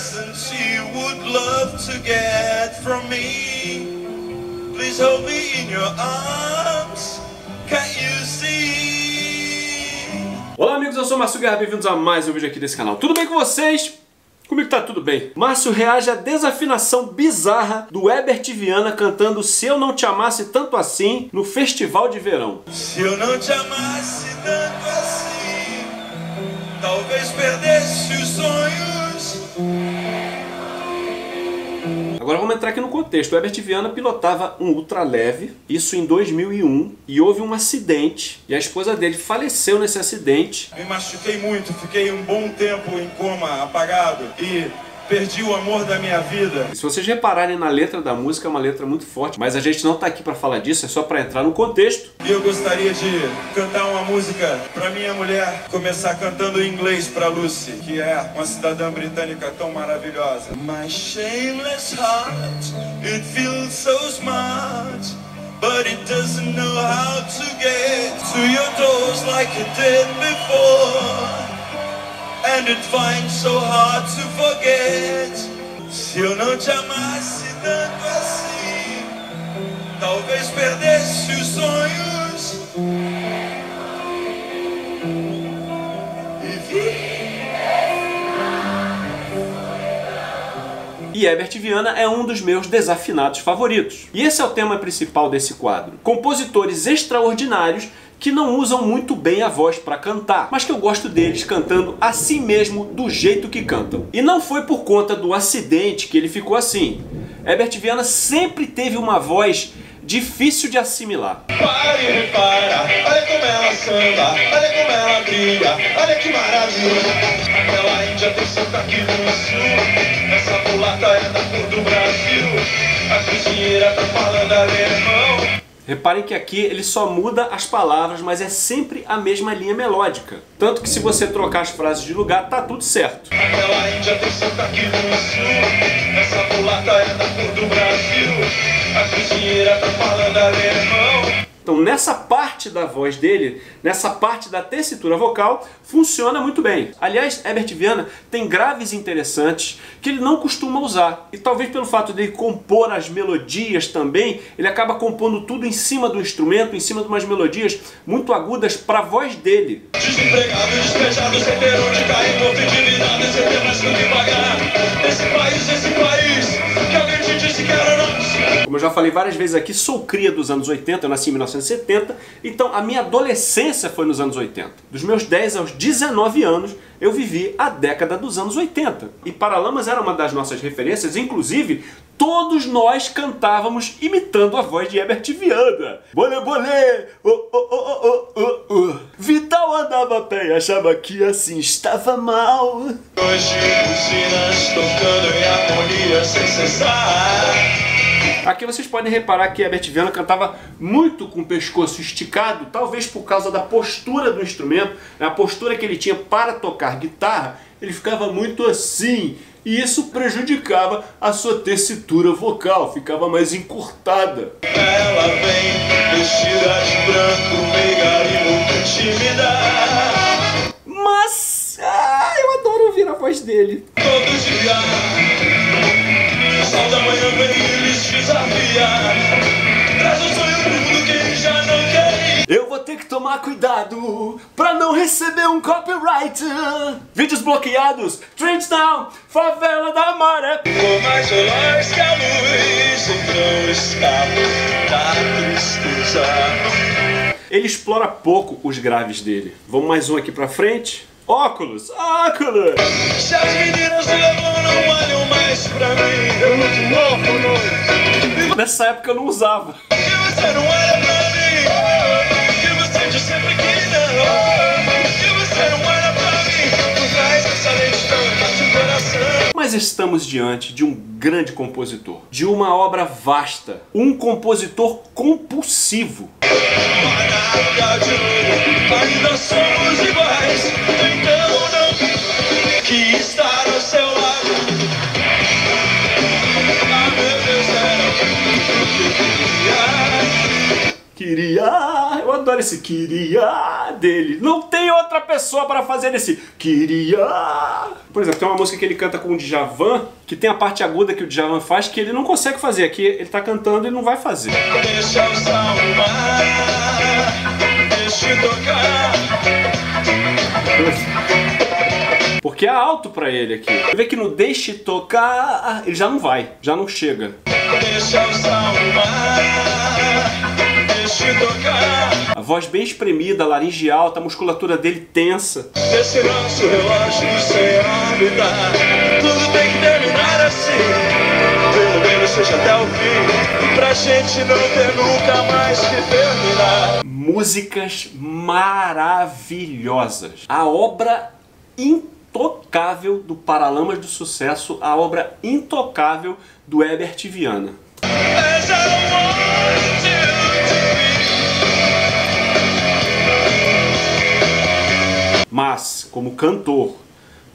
present she would love to get from me. Please hold me in your arms. Can't you see? Olá amigos, eu sou o Márcio Guerra, bem-vindos a mais um vídeo aqui desse canal. Tudo bem com vocês? Comigo tá tudo bem. Márcio reage à desafinação bizarra do Herbert Viana cantando Se Eu Não Te Amasse Tanto Assim no Festival de Verão. Se eu não te amasse tanto assim, talvez perdesse os sonhos. Agora vamos entrar aqui no contexto. O Herbert Viana pilotava um ultra leve, isso em 2001, e houve um acidente e a esposa dele faleceu nesse acidente. Me machuquei muito, fiquei um bom tempo em coma, apagado e perdi o amor da minha vida. Se vocês repararem na letra da música, é uma letra muito forte, mas a gente não tá aqui para falar disso, é só para entrar no contexto. E eu gostaria de cantar uma música pra minha mulher, começar cantando em inglês pra Lucy, que é uma cidadã britânica tão maravilhosa. My shameless heart, it feels so smart, but it doesn't know how to get to your doors like it did before. And it finds so hard to forget. Se eu não te amasse tanto assim, talvez perdesse os sonhos. E Herbert Viana é um dos meus desafinados favoritos. E esse é o tema principal desse quadro. Compositores extraordinários que não usam muito bem a voz para cantar, mas que eu gosto deles cantando assim mesmo, do jeito que cantam. E não foi por conta do acidente que ele ficou assim. Herbert Viana sempre teve uma voz difícil de assimilar. Pare olha como ela samba, olha como ela brilha, olha que maravilha. Aquela índia tem no sul, essa mulata é da cor do Brasil, a cozinheira tá falando alemão. Reparem que aqui ele só muda as palavras, mas é sempre a mesma linha melódica. Tanto que se você trocar as frases de lugar, tá tudo certo. Aquela índia tem. Então nessa parte da voz dele, nessa parte da tessitura vocal, funciona muito bem. Aliás, Herbert Viana tem graves interessantes que ele não costuma usar. E talvez pelo fato dele compor as melodias também, ele acaba compondo tudo em cima do instrumento, em cima de umas melodias muito agudas para a voz dele. Desempregado, despejado, que pagar. Esse país, esse país, que alguém te disse que era. Como eu já falei várias vezes aqui, sou cria dos anos 80, eu nasci em 1970, então a minha adolescência foi nos anos 80. Dos meus 10 aos 19 anos, eu vivi a década dos anos 80. E Paralamas era uma das nossas referências, inclusive todos nós cantávamos imitando a voz de Herbert Viana. Bolê, bolê, oh, oh, oh, oh, oh, oh. Vital andava a pé e achava que assim estava mal. Hoje tocando em harmonia sem cessar. Aqui vocês podem reparar que Herbert Viana cantava muito com o pescoço esticado, talvez por causa da postura do instrumento, a postura que ele tinha para tocar guitarra, ele ficava muito assim, e isso prejudicava a sua tessitura vocal, ficava mais encurtada. Ela vem vestida de branco, meiga e muito tímida. Mas ah, eu adoro ouvir a voz dele. Todo dia, sol da manhã vem e lhes desafia. Traz um sonho pro mundo já não. Eu vou ter que tomar cuidado pra não receber um copyright. Vídeos bloqueados, Trend Down, Favela da Maré. Por mais que a luz, então escapo da tristeza. Ele explora pouco os graves dele. Vamos mais um aqui pra frente. Óculos, óculos. Se as meninas Leblon não olham mais pra mim, eu não te morro, não. Nessa época eu não usava. Que você não olha pra mim, que você diz sempre que não. Que você não olha pra mim, lentidão coração. Mas estamos diante de um grande compositor, de uma obra vasta, um compositor compulsivo. De ainda somos iguais, adoro esse queria dele. Não tem outra pessoa para fazer esse queria. Por exemplo, tem uma música que ele canta com o Djavan, que tem a parte aguda que o Djavan faz, que ele não consegue fazer. Aqui ele tá cantando e não vai fazer. Deixa o sal deixa tocar. Porque é alto pra ele aqui. Você vê que no deixe tocar, ele já não vai, já não chega. Deixa o sal tocar. A voz bem espremida, a laringe alta, a musculatura dele tensa. Esse nosso relógio sem tudo tem que terminar assim. Pelo menos seja até o fim, pra gente não ter nunca mais que terminar. Músicas maravilhosas. A obra intocável do Paralamas do Sucesso, a obra intocável do Herbert Viana. Mas, como cantor,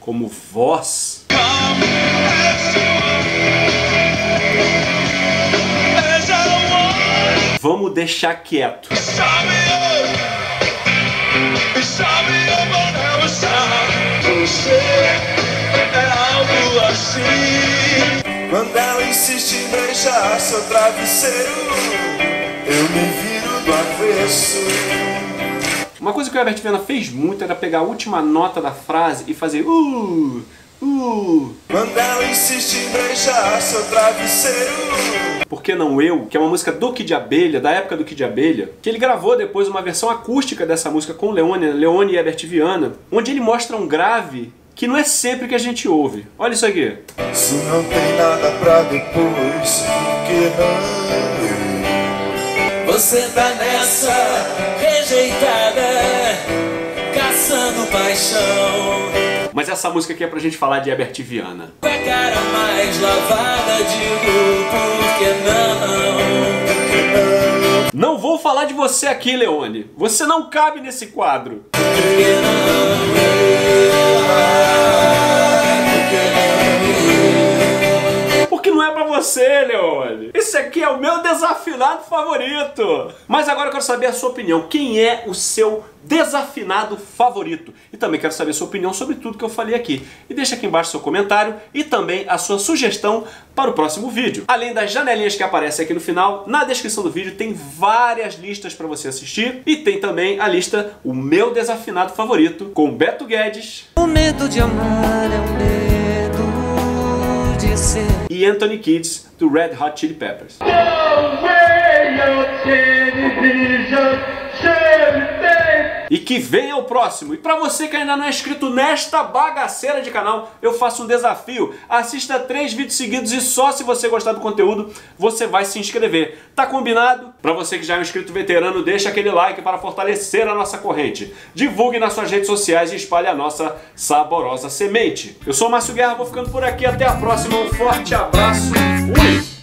como voz. Vamos deixar quieto. Quando ela insiste em beijar seu travesseiro, eu me viro do avesso. Uma coisa que o Herbert Viana fez muito era pegar a última nota da frase e fazer uh, uh. Quando ela insiste em beijar seu travesseiro. Por que não eu? Que é uma música do Kid Abelha, da época do Kid Abelha, que ele gravou depois uma versão acústica dessa música com Leone, Leone e Herbert Viana, onde ele mostra um grave que não é sempre que a gente ouve. Olha isso aqui. Se não tem nada pra depois, que não? Você tá nessa rejeitada, caçando paixão. Mas essa música aqui é pra gente falar de Herbert Viana. Com a cara mais lavada, digo por que não? Não vou falar de você aqui, Leone. Você não cabe nesse quadro. Por que não? Porque não é pra você, Leone. Esse aqui é o meu desafinado favorito. Mas agora eu quero saber a sua opinião. Quem é o seu desafinado favorito. E também quero saber sua opinião sobre tudo que eu falei aqui. E deixa aqui embaixo seu comentário e também a sua sugestão para o próximo vídeo. Além das janelinhas que aparecem aqui no final, na descrição do vídeo tem várias listas para você assistir e tem também a lista O Meu Desafinado Favorito com Beto Guedes. O medo de amar é o medo ser. E Anthony Kids do Red Hot Chili Peppers. No e que venha o próximo. E para você que ainda não é inscrito nesta bagaceira de canal, eu faço um desafio. Assista três vídeos seguidos e só se você gostar do conteúdo, você vai se inscrever. Tá combinado? Para você que já é um inscrito veterano, deixa aquele like para fortalecer a nossa corrente. Divulgue nas suas redes sociais e espalhe a nossa saborosa semente. Eu sou o Márcio Guerra, vou ficando por aqui. Até a próxima. Um forte abraço. Fui!